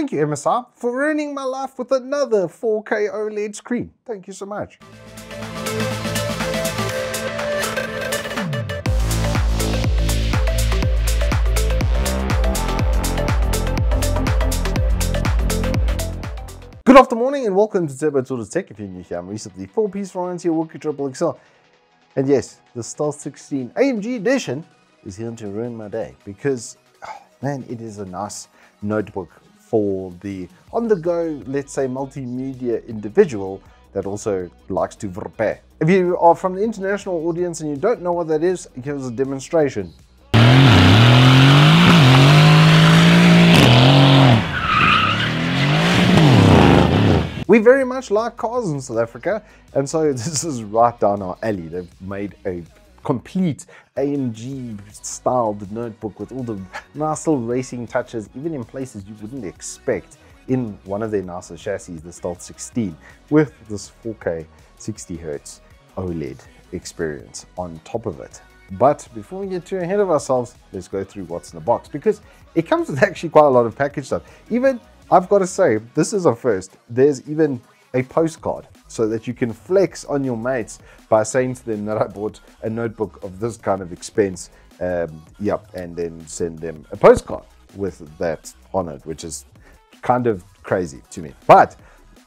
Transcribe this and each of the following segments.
Thank you, MSI, for ruining my life with another 4K OLED screen. Thank you so much. Good afternoon and welcome to Turbo Tortoise Tech. If you're new here, I'm recently four-piece warranty Wookiee Triple XL. And yes, the Star 16 AMG edition is here to ruin my day because, oh, man, it is a nice notebook for the on-the-go, let's say, multimedia individual that also likes to verpe. If you are from the international audience and you don't know what that is, here's a demonstration. We very much like cars in South Africa, and so this is right down our alley. They've made a complete AMG styled notebook with all the nice little racing touches, even in places you wouldn't expect in one of their nicer chassis, the Stealth 16, with this 4K 60 Hz OLED experience on top of it. But before we get too ahead of ourselves, let's go through what's in the box because it comes with actually quite a lot of package stuff. Even, I've got to say, this is a first. There's even a postcard so that you can flex on your mates by saying to them that I bought a notebook of this kind of expense. Um, yep, and then send them a postcard with that on it, which is kind of crazy to me. But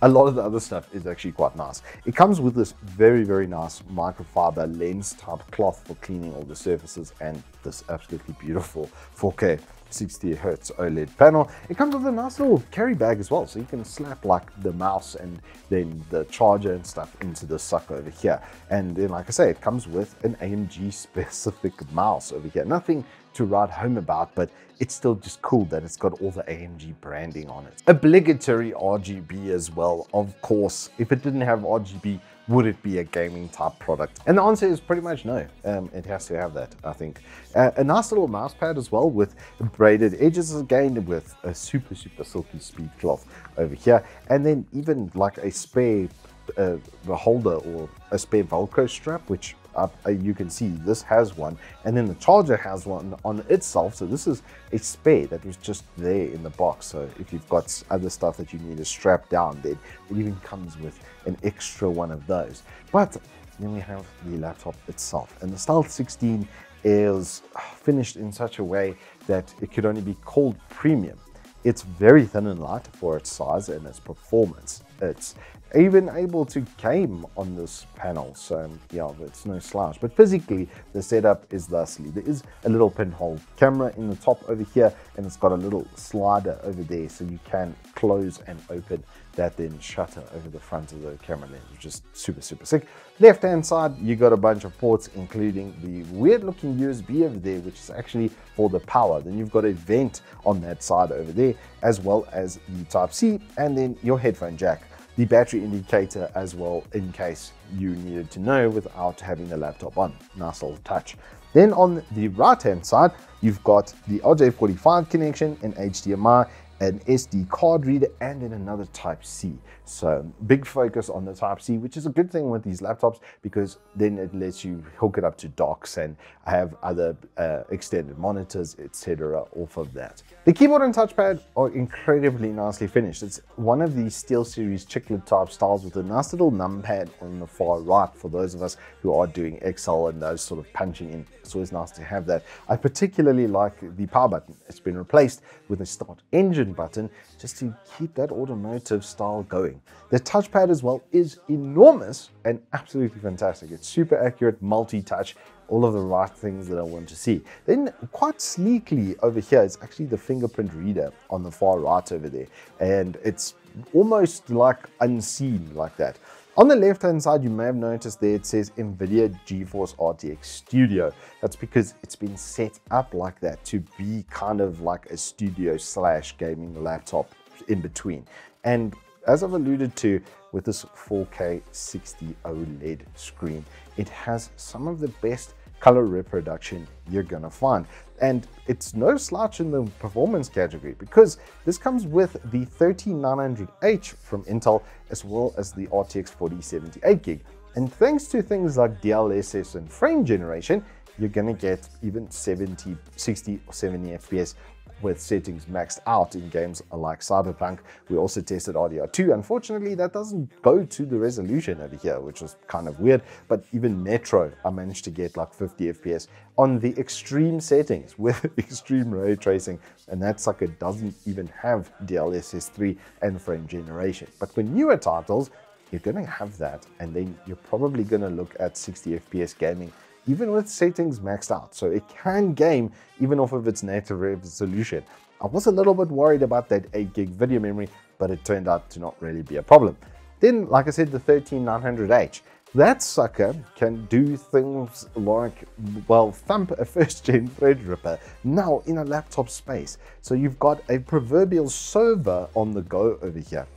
a lot of the other stuff is actually quite nice. It comes with this very, very nice microfiber lens type cloth for cleaning all the surfaces and this absolutely beautiful 4K 60 hertz OLED panel. It comes with a nice little carry bag as well, so you can slap like the mouse and then the charger and stuff into the sucker over here. And then, like I say, it comes with an AMG specific mouse over here. Nothing to write home about, but it's still just cool that it's got all the AMG branding on it. Obligatory RGB as well, of course. If it didn't have RGB, would it be a gaming type product? And the answer is pretty much no. Um, it has to have that, I think. Uh, a nice little mouse pad as well with braided edges again with a super, super silky speed cloth over here. And then even like a spare uh, holder or a spare Velcro strap, which uh, you can see this has one and then the charger has one on itself. So this is a spare that was just there in the box. So if you've got other stuff that you need to strap down then it even comes with an extra one of those. But then we have the laptop itself and the Stealth 16 is finished in such a way that it could only be called premium. It's very thin and light for its size and its performance. It's even able to game on this panel, so yeah, it's no slouch. But physically, the setup is thusly. There is a little pinhole camera in the top over here, and it's got a little slider over there, so you can close and open that then shutter over the front of the camera lens, which is super, super sick. Left hand side, you got a bunch of ports, including the weird looking USB over there, which is actually for the power. Then you've got a vent on that side over there, as well as the type C, and then your headphone jack. The battery indicator as well, in case you needed to know without having the laptop on. Nice little touch. Then on the right hand side, you've got the RJ45 connection and HDMI an SD card reader, and then another Type C. So big focus on the Type C, which is a good thing with these laptops because then it lets you hook it up to docks and have other uh, extended monitors, etc. off of that. The keyboard and touchpad are incredibly nicely finished. It's one of these SteelSeries chiclet type styles with a nice little numpad on the far right for those of us who are doing Excel and those sort of punching in. So it's always nice to have that. I particularly like the power button. It's been replaced with a start engine button just to keep that automotive style going. The touchpad as well is enormous and absolutely fantastic. It's super accurate, multi-touch, all of the right things that I want to see. Then quite sleekly over here is actually the fingerprint reader on the far right over there. And it's almost like unseen like that. On the left hand side, you may have noticed there it says NVIDIA GeForce RTX Studio. That's because it's been set up like that to be kind of like a studio slash gaming laptop in between. And as I've alluded to with this 4K 60 OLED screen, it has some of the best color reproduction you're gonna find. And it's no slouch in the performance category because this comes with the 13900H from Intel as well as the RTX 4070 8 gig. And thanks to things like DLSS and frame generation, you're gonna get even 70, 60 or 70 FPS with settings maxed out in games like Cyberpunk. We also tested RDR2. Unfortunately, that doesn't go to the resolution over here, which was kind of weird. But even Metro, I managed to get like 50 FPS on the extreme settings with extreme ray tracing. And that sucker doesn't even have DLSS 3 and frame generation. But for newer titles, you're going to have that. And then you're probably going to look at 60 FPS gaming even with settings maxed out. So it can game even off of its native resolution. I was a little bit worried about that 8 gig video memory, but it turned out to not really be a problem. Then, like I said, the 13900H. That sucker can do things like, well, thump a first gen Threadripper now in a laptop space. So you've got a proverbial server on the go over here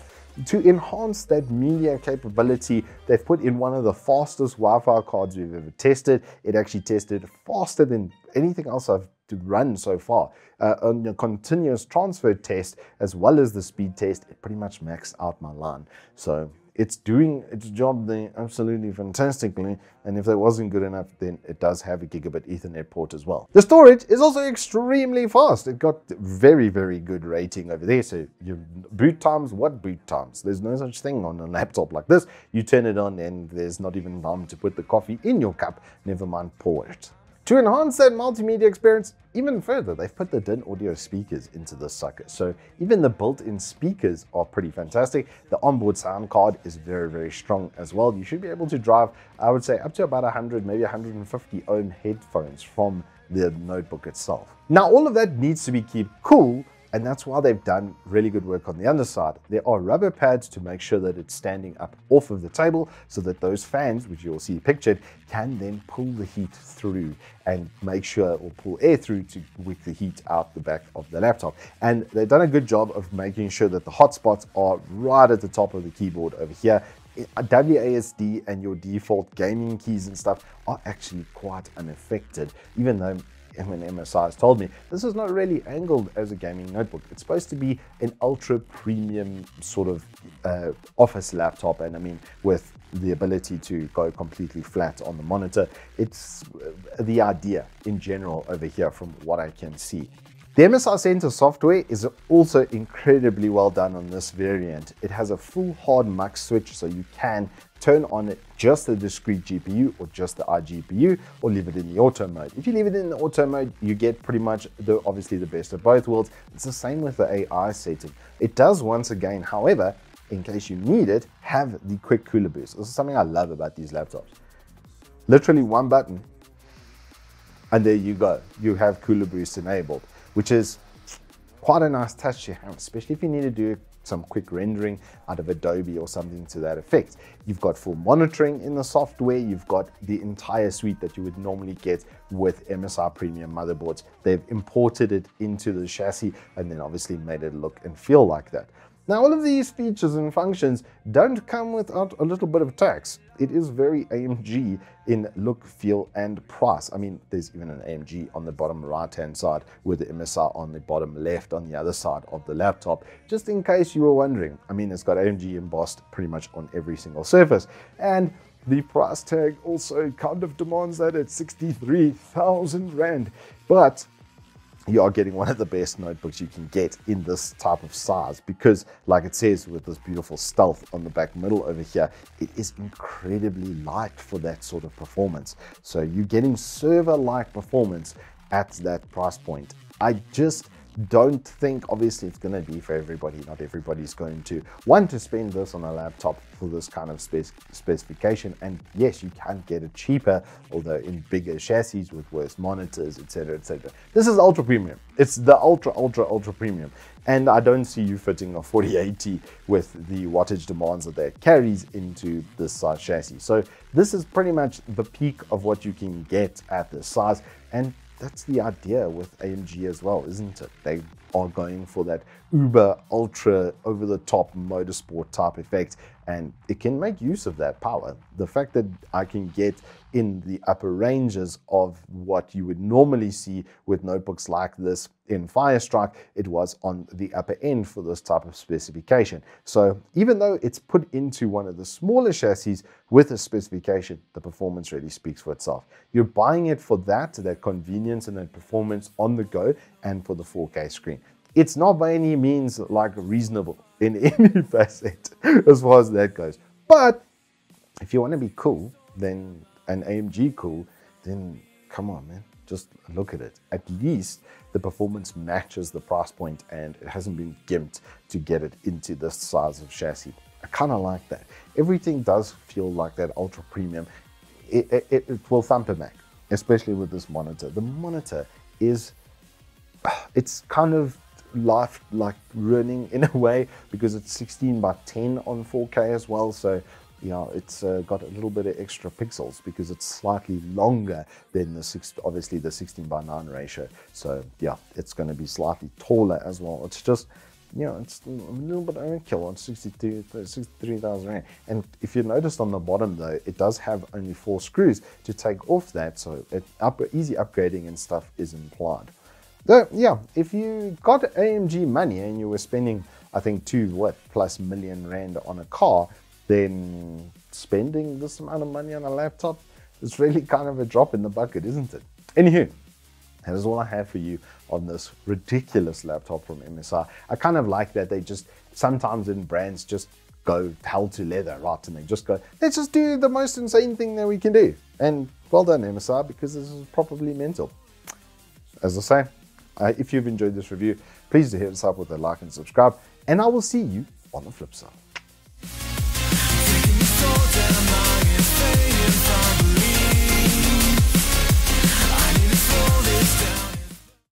to enhance that media capability, they've put in one of the fastest Wi-Fi cards we've ever tested. It actually tested faster than anything else I've run so far. Uh, on the continuous transfer test, as well as the speed test, it pretty much maxed out my LAN. So it's doing its job there absolutely fantastically. And if that wasn't good enough, then it does have a gigabit Ethernet port as well. The storage is also extremely fast. It got very, very good rating over there. So your boot times, what boot times? There's no such thing on a laptop like this. You turn it on and there's not even time to put the coffee in your cup, never mind pour it. To enhance that multimedia experience even further, they've put the Dynaudio speakers into the sucker. So even the built-in speakers are pretty fantastic. The onboard sound card is very, very strong as well. You should be able to drive, I would say, up to about 100, maybe 150 ohm headphones from the notebook itself. Now, all of that needs to be kept cool and that's why they've done really good work on the underside. There are rubber pads to make sure that it's standing up off of the table so that those fans, which you'll see pictured, can then pull the heat through and make sure or pull air through to wick the heat out the back of the laptop. And they've done a good job of making sure that the hotspots are right at the top of the keyboard over here WASD and your default gaming keys and stuff are actually quite unaffected, even though MSI has told me, this is not really angled as a gaming notebook. It's supposed to be an ultra premium sort of uh, office laptop. And I mean, with the ability to go completely flat on the monitor, it's uh, the idea in general over here from what I can see. The MSI Center software is also incredibly well done on this variant. It has a full hard mux switch so you can turn on it just the discrete GPU or just the iGPU or leave it in the auto mode. If you leave it in the auto mode, you get pretty much the obviously the best of both worlds. It's the same with the AI setting. It does once again, however, in case you need it, have the quick cooler boost. This is something I love about these laptops. Literally one button and there you go. You have cooler boost enabled which is quite a nice touch to have, especially if you need to do some quick rendering out of Adobe or something to that effect. You've got full monitoring in the software. You've got the entire suite that you would normally get with MSI premium motherboards. They've imported it into the chassis and then obviously made it look and feel like that. Now, all of these features and functions don't come without a little bit of tax. It is very AMG in look, feel, and price. I mean, there's even an AMG on the bottom right-hand side with the MSI on the bottom left on the other side of the laptop, just in case you were wondering. I mean, it's got AMG embossed pretty much on every single surface. And the price tag also kind of demands that at 63,000 Rand. But you are getting one of the best notebooks you can get in this type of size because like it says with this beautiful stealth on the back middle over here it is incredibly light for that sort of performance. So you're getting server like performance at that price point. I just don't think obviously it's going to be for everybody. Not everybody's going to want to spend this on a laptop for this kind of spec specification. And yes you can get it cheaper although in bigger chassis with worse monitors etc etc this is ultra premium. It's the ultra ultra ultra premium. And i don't see you fitting a 4080 with the wattage demands that that carries into this size chassis. So this is pretty much the peak of what you can get at this size. And that's the idea with AMG as well, isn't it? They are going for that uber, ultra, over the top motorsport type effect. And it can make use of that power. The fact that I can get in the upper ranges of what you would normally see with notebooks like this in Fire Strike, it was on the upper end for this type of specification. So even though it's put into one of the smaller chassis with a specification, the performance really speaks for itself. You're buying it for that, that convenience and that performance on the go and for the 4K screen. It's not by any means like reasonable in any facet as far as that goes. But if you want to be cool, then an AMG cool, then come on, man. Just look at it. At least the performance matches the price point and it hasn't been gimped to get it into this size of chassis. I kind of like that. Everything does feel like that ultra premium. It, it, it will thump a Mac, especially with this monitor. The monitor is, it's kind of life like running in a way because it's 16 by 10 on 4K as well. So yeah, it's uh, got a little bit of extra pixels because it's slightly longer than the six, obviously the 16 by 9 ratio. So yeah, it's going to be slightly taller as well. It's just, you know, it's a little bit overkill on 62, 63,000 Rand. And if you noticed on the bottom though, it does have only four screws to take off that. So it, up, easy upgrading and stuff is implied. So yeah, if you got AMG money and you were spending, I think two, what, plus million Rand on a car, then spending this amount of money on a laptop is really kind of a drop in the bucket, isn't it? Anywho, that is all I have for you on this ridiculous laptop from MSI. I kind of like that they just, sometimes in brands just go hell to leather, right? And they just go, let's just do the most insane thing that we can do. And well done, MSI, because this is probably mental. As I say, uh, if you've enjoyed this review, please do hit us up with a like and subscribe, and I will see you on the flip side.